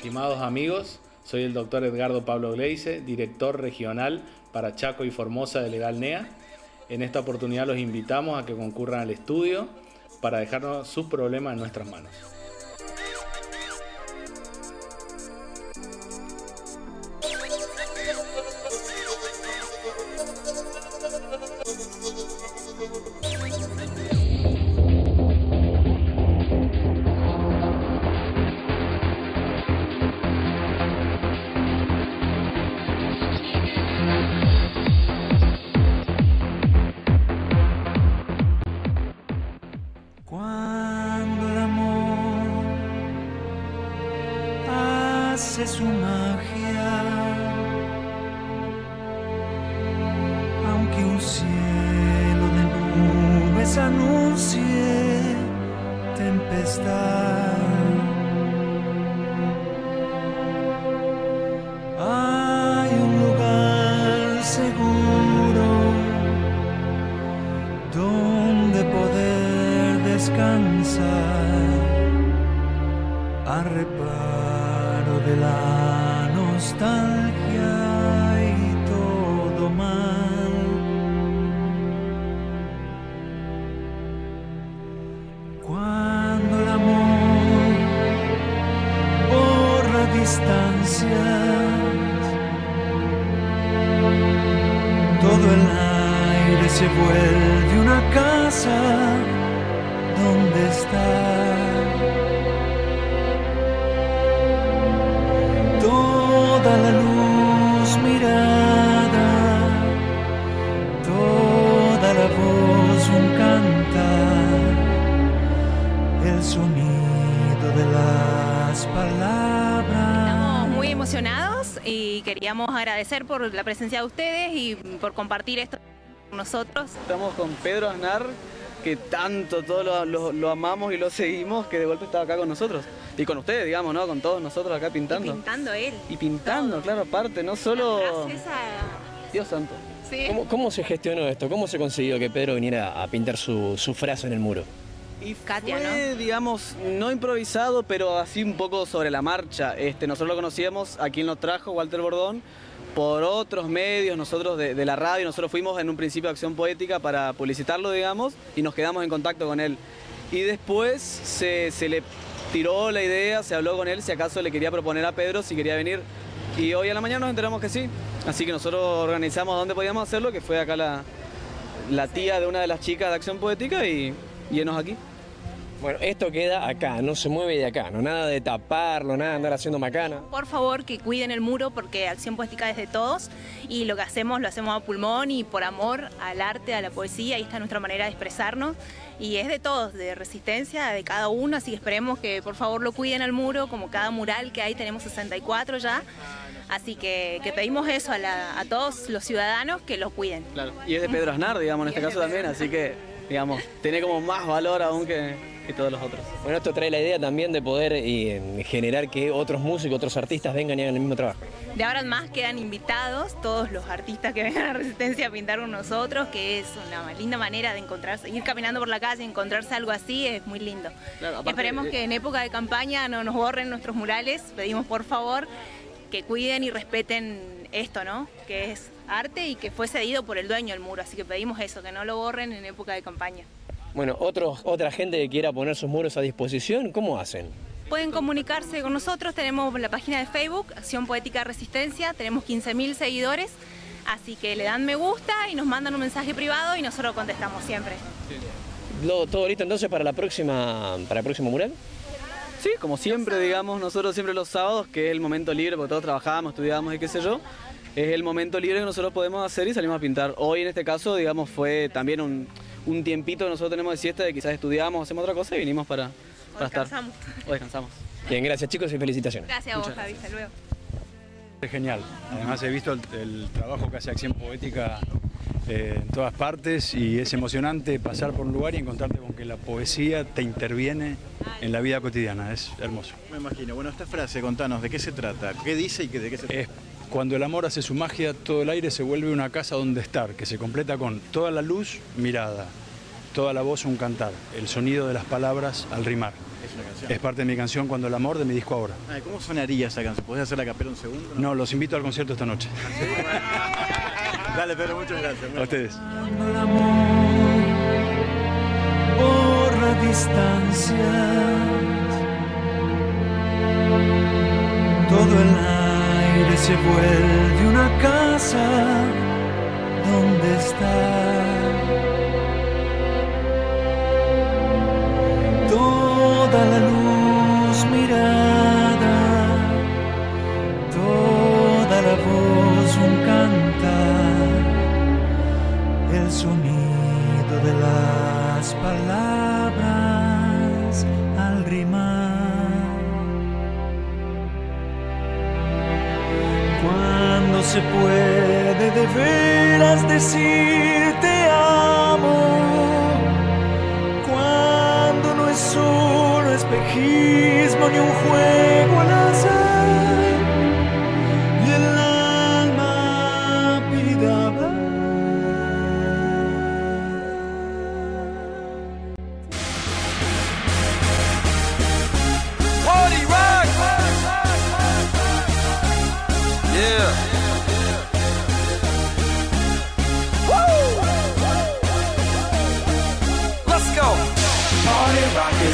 Estimados amigos, soy el doctor Edgardo Pablo Gleise, director regional para Chaco y Formosa de Legal NEA. En esta oportunidad los invitamos a que concurran al estudio para dejarnos sus problemas en nuestras manos. Anuncie tempestad. Hay un lugar seguro donde poder descansar a reparo de la nostalgia y todo mal. Todo el aire se vuelve una casa donde estar. Y queríamos agradecer por la presencia de ustedes y por compartir esto con nosotros. Estamos con Pedro Aznar, que tanto todos lo, lo- lo amamos y lo seguimos, que de golpe está acá con nosotros. Y con ustedes, digamos, ¿no? Con todos nosotros acá Y pintando. pintando él. Y pintando, Todo. claro, aparte, no solo... A- Dios santo. Sí. ¿Cómo, cómo se gestionó esto? ¿Cómo se consiguió que Pedro viniera a pintar su, su frase en el muro? Y fue, digamos, no improvisado, pero así un poco sobre la marcha. Este, nosotros lo conocíamos, a quien lo trajo, Walter Bordón, por otros medios, nosotros de, la radio, nosotros fuimos en un principio a Acción Poética para publicitarlo, digamos, y nos quedamos en contacto con él. Y después se, se le tiró la idea, se habló con él si acaso le quería proponer a Pedro si quería venir. Y hoy a la mañana nos enteramos que sí. Así que nosotros organizamos dónde podíamos hacerlo, que fue acá la, la tía de una de las chicas de Acción Poética y, y enos aquí. Bueno, esto queda acá, no se mueve de acá, no nada de taparlo, nada de andar haciendo macana. Por favor, que cuiden el muro porque Acción Poética es de todos y lo que hacemos lo hacemos a pulmón y por amor al arte, a la poesía, ahí está nuestra manera de expresarnos y es de todos, de resistencia, de cada uno, así que esperemos que por favor lo cuiden al muro, como cada mural que hay, tenemos 64 ya, así que, que pedimos eso a, la- a todos los ciudadanos que lo cuiden. Claro. Y es de Pedro Aznar, digamos, en este es caso también, así que, digamos, tiene como más valor aún que, que todos los otros. Bueno, esto trae la idea también de poder eh, generar que otros músicos, otros artistas vengan y hagan el mismo trabajo. De ahora en más quedan invitados todos los artistas que vengan a Resistencia a pintar con nosotros, que es una linda manera de encontrarse, ir caminando por la calle y encontrarse algo así es muy lindo. Claro, aparte, Esperemos eh, que en época de campaña no nos borren nuestros murales, pedimos por favor que cuiden y respeten esto, ¿no? Que es arte y que fue cedido por el dueño del muro, así que pedimos eso, que no lo borren en época de campaña. Bueno, otros, otra gente que quiera poner sus muros a disposición, ¿cómo hacen? Pueden comunicarse con nosotros, tenemos la página de Facebook, Acción Poética Resistencia, tenemos 15.000 seguidores, así que le dan me gusta y nos mandan un mensaje privado y nosotros contestamos siempre. Lo- ¿Todo listo entonces para la próxima, para el próximo mural? Sí, como siempre, digamos, nosotros siempre los sábados, que es el momento libre, porque todos trabajábamos, estudiábamos y qué sé yo, es el momento libre que nosotros podemos hacer y salimos a pintar. Hoy en este caso, digamos, fue también un, un tiempito que nosotros tenemos de siesta, de quizás estudiamos, hacemos otra cosa y vinimos para, para estar. descansamos. O descansamos. Bien, gracias chicos y felicitaciones. Gracias a vos, Muchas Javi, hasta luego. Es genial. Además he visto el, el trabajo que hace Acción Poética eh, en todas partes y es emocionante pasar por un lugar y encontrarte con que la poesía te interviene en la vida cotidiana. Es hermoso. Me imagino. Bueno, esta frase, contanos, ¿de qué se trata? ¿Qué dice y de qué se trata? Es cuando el amor hace su magia, todo el aire se vuelve una casa donde estar, que se completa con toda la luz, mirada, toda la voz, un cantar, el sonido de las palabras al rimar. Es esa canción. Es parte de mi canción Cuando el amor de mi disco ahora. Ay, ¿Cómo sonaría esa canción? ¿Podés hacer la capela un segundo? No, los invito al concierto esta noche. Dale, Pedro, muchas gracias. A ustedes. el amor por la distancia. Se vuelve una casa donde estar. Toda la luz mirada, toda la voz un cantar el sonido de las palabras se puede de veras decir